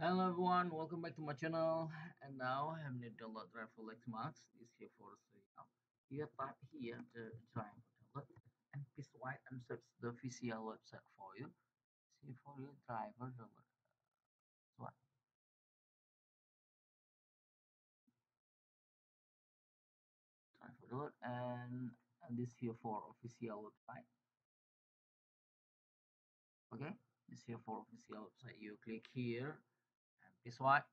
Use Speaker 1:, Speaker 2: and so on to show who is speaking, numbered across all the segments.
Speaker 1: Hello everyone, welcome back to my channel. And now I'm going to download driver Max. This here for the up. Here type here the driver download and press white and search the VCL website for you. See for your driver download. What? Driver download and, and this here for official website. Okay, this here for official website. You click here press white.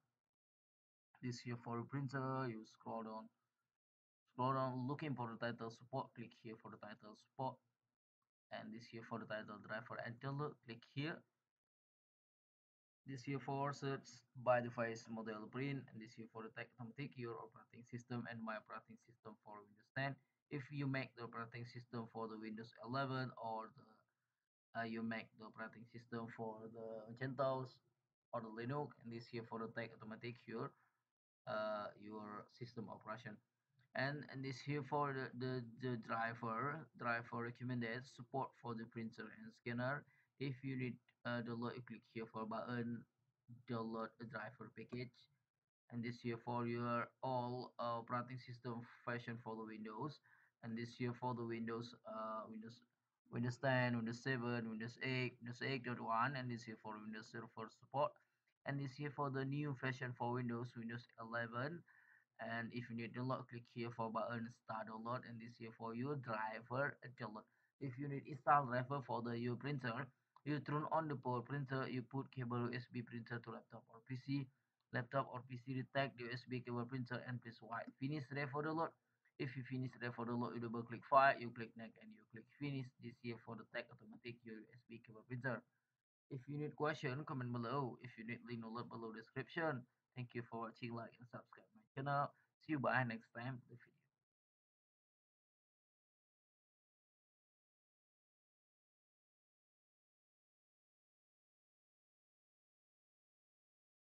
Speaker 1: This here for printer. You scroll down scroll down looking for the title support click here for the title support and this here for the title driver and download click here this here for search by device model print and this here for the tech automatic your operating system and my operating system for windows 10 if you make the operating system for the windows 11 or the uh, you make the operating system for the CentOS or the linux and this here for the tech automatic your uh, your system operation. And and this here for the, the the driver driver recommended support for the printer and scanner. If you need uh, download you click here for button download a driver package. And this here for your all uh, operating system version for the windows. And this here for the windows uh windows windows 10 windows 7 windows 8 windows 8.1 and this here for windows server support. And this here for the new version for windows windows 11 and if you need download click here for button start download. And this here for your driver download. If you need install driver for the your printer you turn on the power printer you put cable usb printer to laptop or pc laptop or pc detect the usb cable printer and press white finish driver download if you finish there for the download you double click file you click next and you click finish this here for the tech automatic usb cable printer if you need question, comment below. If you need link download below description. Thank you for watching, like and subscribe my channel. See you bye next time the video.